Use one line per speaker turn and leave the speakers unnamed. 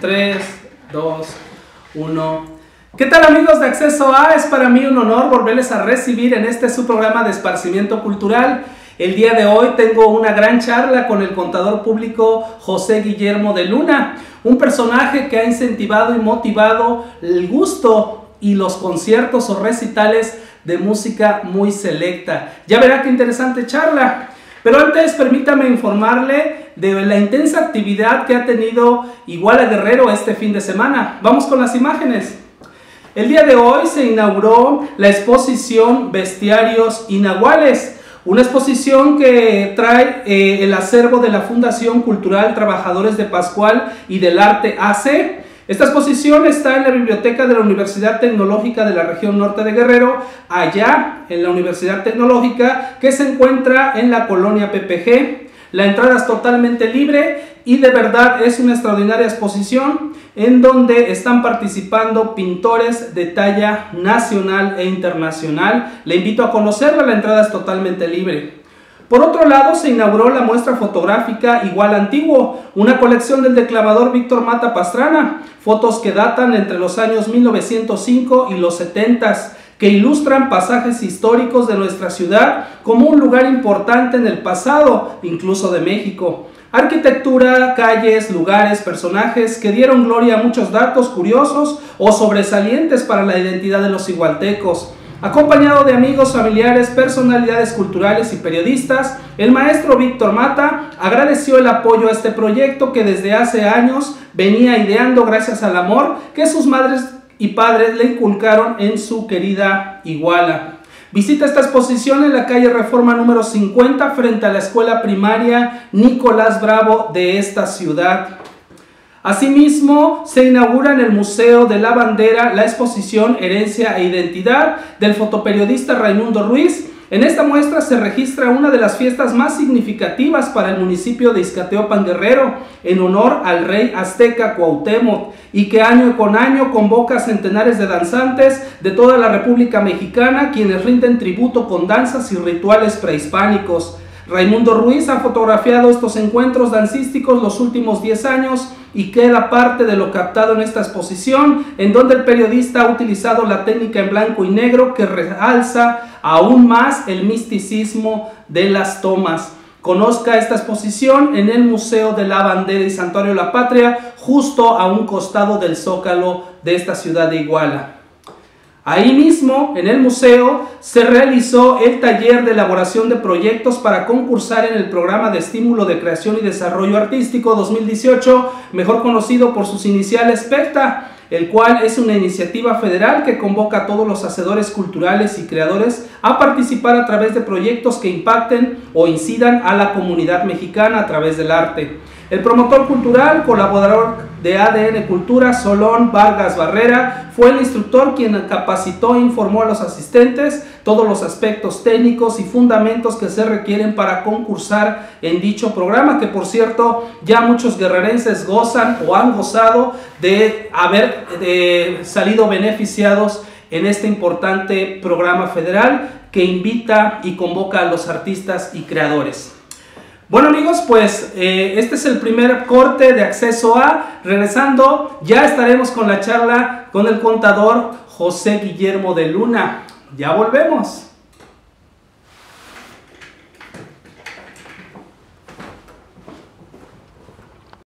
3, 2, 1. ¿Qué tal amigos de Acceso A? Es para mí un honor volverles a recibir en este su programa de esparcimiento cultural. El día de hoy tengo una gran charla con el contador público José Guillermo de Luna, un personaje que ha incentivado y motivado el gusto y los conciertos o recitales de música muy selecta. Ya verá qué interesante charla. Pero antes permítame informarle de la intensa actividad que ha tenido Iguala Guerrero este fin de semana. Vamos con las imágenes. El día de hoy se inauguró la exposición Bestiarios Inaguales, una exposición que trae eh, el acervo de la Fundación Cultural Trabajadores de Pascual y del Arte AC esta exposición está en la biblioteca de la Universidad Tecnológica de la región norte de Guerrero, allá en la Universidad Tecnológica que se encuentra en la colonia PPG. La entrada es totalmente libre y de verdad es una extraordinaria exposición en donde están participando pintores de talla nacional e internacional. Le invito a conocerla, la entrada es totalmente libre. Por otro lado, se inauguró la muestra fotográfica Igual Antiguo, una colección del declamador Víctor Mata Pastrana, fotos que datan entre los años 1905 y los 70 que ilustran pasajes históricos de nuestra ciudad como un lugar importante en el pasado, incluso de México. Arquitectura, calles, lugares, personajes que dieron gloria a muchos datos curiosos o sobresalientes para la identidad de los igualtecos. Acompañado de amigos, familiares, personalidades culturales y periodistas, el maestro Víctor Mata agradeció el apoyo a este proyecto que desde hace años venía ideando gracias al amor que sus madres y padres le inculcaron en su querida Iguala. Visita esta exposición en la calle Reforma número 50 frente a la escuela primaria Nicolás Bravo de esta ciudad. Asimismo, se inaugura en el Museo de la Bandera la exposición Herencia e Identidad del fotoperiodista Raimundo Ruiz. En esta muestra se registra una de las fiestas más significativas para el municipio de Izcateopan Guerrero, en honor al rey azteca Cuauhtémoc, y que año con año convoca a centenares de danzantes de toda la República Mexicana, quienes rinden tributo con danzas y rituales prehispánicos. Raimundo Ruiz ha fotografiado estos encuentros dancísticos los últimos 10 años y queda parte de lo captado en esta exposición, en donde el periodista ha utilizado la técnica en blanco y negro que realza aún más el misticismo de las tomas. Conozca esta exposición en el Museo de la Bandera y Santuario La Patria, justo a un costado del zócalo de esta ciudad de Iguala. Ahí mismo, en el museo, se realizó el taller de elaboración de proyectos para concursar en el programa de estímulo de creación y desarrollo artístico 2018, mejor conocido por sus iniciales PECTA, el cual es una iniciativa federal que convoca a todos los hacedores culturales y creadores a participar a través de proyectos que impacten o incidan a la comunidad mexicana a través del arte. El promotor cultural, colaborador de ADN Cultura, Solón Vargas Barrera, fue el instructor quien capacitó e informó a los asistentes todos los aspectos técnicos y fundamentos que se requieren para concursar en dicho programa, que por cierto ya muchos guerrerenses gozan o han gozado de haber salido beneficiados en este importante programa federal que invita y convoca a los artistas y creadores. Bueno amigos, pues eh, este es el primer corte de acceso a. Regresando, ya estaremos con la charla con el contador José Guillermo de Luna. Ya volvemos.